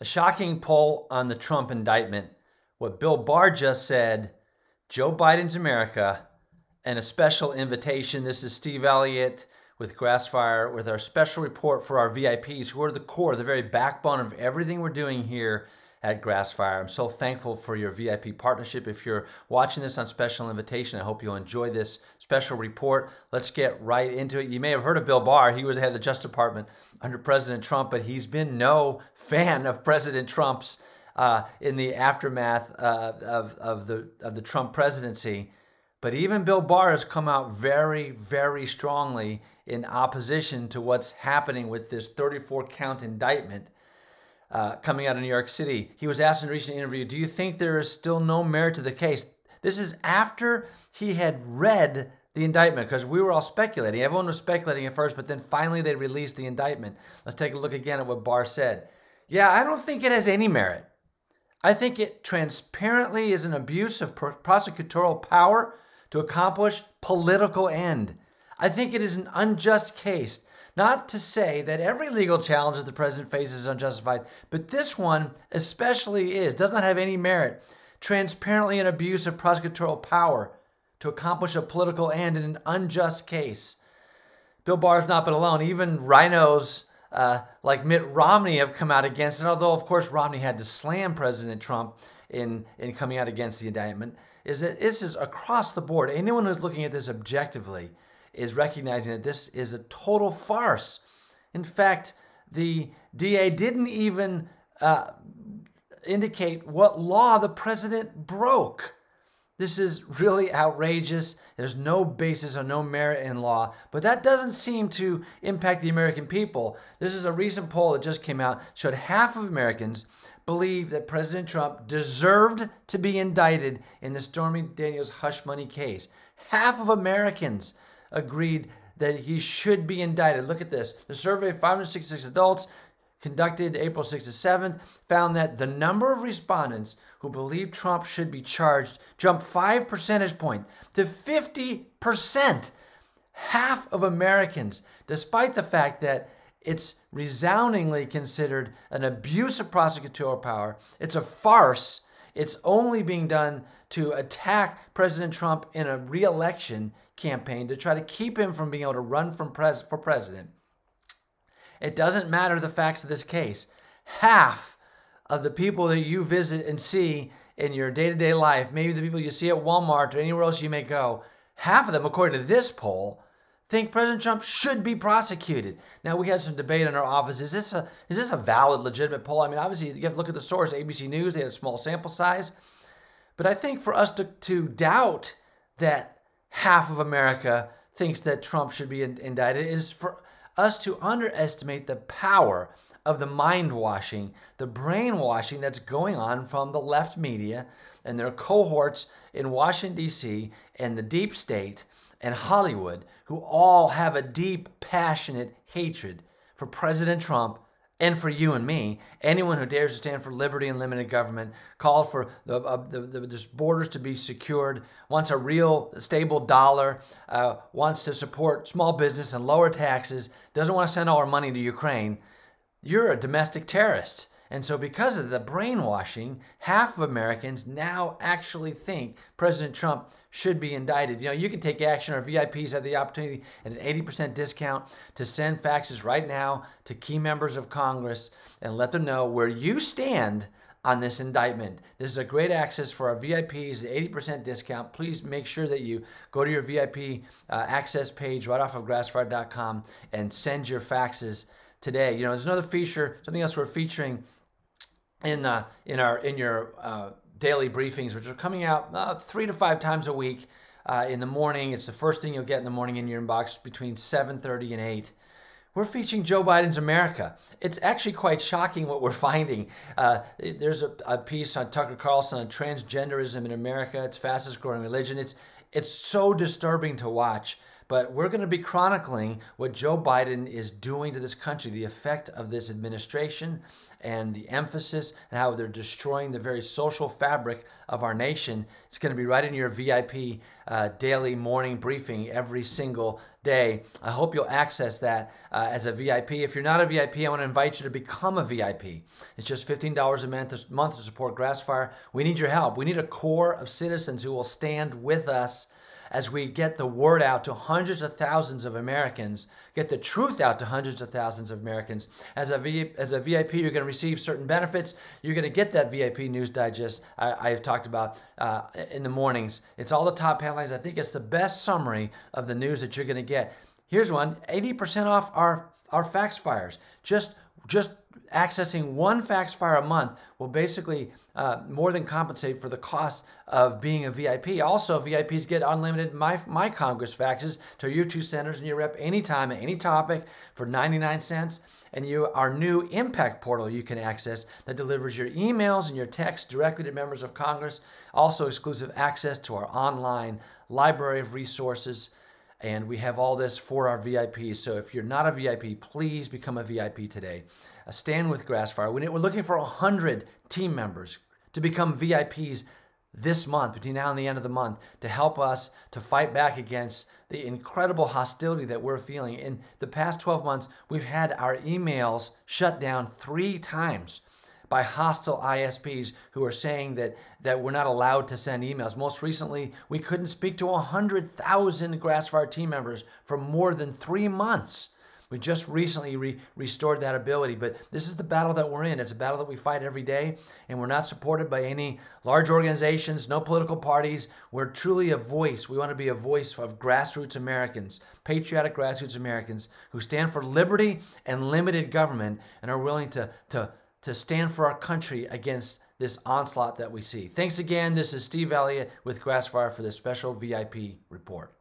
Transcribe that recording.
A shocking poll on the Trump indictment. What Bill Barr just said Joe Biden's America, and a special invitation. This is Steve Elliott with Grassfire with our special report for our VIPs who are the core, the very backbone of everything we're doing here at Grassfire. I'm so thankful for your VIP partnership. If you're watching this on special invitation, I hope you'll enjoy this special report. Let's get right into it. You may have heard of Bill Barr. He was head of the Justice Department under President Trump, but he's been no fan of President Trump's uh, in the aftermath uh, of, of the of the Trump presidency. But even Bill Barr has come out very, very strongly in opposition to what's happening with this 34 count indictment uh, coming out of New York City. He was asked in a recent interview, Do you think there is still no merit to the case? This is after he had read the indictment because we were all speculating. Everyone was speculating at first, but then finally they released the indictment. Let's take a look again at what Barr said. Yeah, I don't think it has any merit. I think it transparently is an abuse of prosecutorial power to accomplish political end. I think it is an unjust case not to say that every legal challenge that the president faces is unjustified, but this one especially is, does not have any merit. Transparently an abuse of prosecutorial power to accomplish a political end in an unjust case. Bill Barr has not been alone. Even RINOs uh, like Mitt Romney have come out against it, although, of course, Romney had to slam President Trump in, in coming out against the indictment. Is that this is across the board. Anyone who's looking at this objectively is recognizing that this is a total farce. In fact, the DA didn't even uh, indicate what law the president broke. This is really outrageous. There's no basis or no merit in law, but that doesn't seem to impact the American people. This is a recent poll that just came out showed half of Americans believe that President Trump deserved to be indicted in the Stormy Daniels hush money case. Half of Americans agreed that he should be indicted. Look at this. The survey of 566 adults conducted April 6th to 7th found that the number of respondents who believe Trump should be charged jumped 5 percentage point to 50%. Half of Americans, despite the fact that it's resoundingly considered an abuse of prosecutorial power, it's a farce, it's only being done to attack President Trump in a re-election campaign to try to keep him from being able to run from pres- for president. It doesn't matter the facts of this case. Half of the people that you visit and see in your day-to-day life, maybe the people you see at Walmart or anywhere else you may go, half of them, according to this poll, think President Trump should be prosecuted. Now we had some debate in our office. Is this a is this a valid, legitimate poll? I mean, obviously you have to look at the source, ABC News. They had a small sample size, but I think for us to to doubt that half of America thinks that Trump should be indicted is for us to underestimate the power of the mind washing, the brainwashing that's going on from the left media and their cohorts in Washington, D.C., and the deep state and Hollywood, who all have a deep, passionate hatred for President Trump and for you and me, anyone who dares to stand for liberty and limited government, call for the, uh, the, the, borders to be secured, wants a real stable dollar, uh, wants to support small business and lower taxes, doesn't want to send all our money to Ukraine, you're a domestic terrorist. And so, because of the brainwashing, half of Americans now actually think President Trump should be indicted. You know, you can take action. Our VIPs have the opportunity at an 80% discount to send faxes right now to key members of Congress and let them know where you stand on this indictment. This is a great access for our VIPs, 80% discount. Please make sure that you go to your VIP uh, access page right off of grassfire.com and send your faxes today. You know, there's another feature, something else we're featuring in uh, in our in your uh, daily briefings, which are coming out uh, three to five times a week uh, in the morning. It's the first thing you'll get in the morning in your inbox between 7:30 and 8. We're featuring Joe Biden's America. It's actually quite shocking what we're finding. Uh, there's a, a, piece on Tucker Carlson on transgenderism in America. It's fastest growing religion. It's it's so disturbing to watch. But we're going to be chronicling what Joe Biden is doing to this country, the effect of this administration, and the emphasis and how they're destroying the very social fabric of our nation. It's going to be right in your VIP uh, daily morning briefing every single day. I hope you'll access that uh, as a VIP. If you're not a VIP, I want to invite you to become a VIP. It's just $15 a month, a month to support Grassfire. We need your help. We need a core of citizens who will stand with us as we get the word out to hundreds of thousands of Americans, get the truth out to hundreds of thousands of Americans. As a, v, as a VIP, you're going to receive certain benefits. You're going to get that VIP News Digest I, have talked about uh, in the mornings. It's all the top headlines. I think it's the best summary of the news that you're going to get. Here's one 80% off our, our fax fires. Just, just accessing one fax fire a month will basically uh, more than compensate for the cost of being a VIP. Also, VIPs get unlimited My, My Congress faxes to your two senators and your rep anytime, any topic for 99 cents. And you, our new Impact portal you can access that delivers your emails and your texts directly to members of Congress. Also, exclusive access to our online library of resources. And we have all this for our VIPs. So if you're not a VIP, please become a VIP today. Uh, stand with Grassfire. We're looking for 100 team members to become VIPs this month, between now and the end of the month, to help us to fight back against the incredible hostility that we're feeling. In the past 12 months, we've had our emails shut down three times by hostile ISPs who are saying that, that we're not allowed to send emails. Most recently, we couldn't speak to 100,000 Grassfire team members for more than three months. We just recently re- restored that ability, but this is the battle that we're in. It's a battle that we fight every day, and we're not supported by any large organizations, no political parties. We're truly a voice. We want to be a voice of grassroots Americans, patriotic grassroots Americans who stand for liberty and limited government and are willing to, to, to stand for our country against this onslaught that we see. Thanks again. This is Steve Elliott with Grassfire for this special VIP report.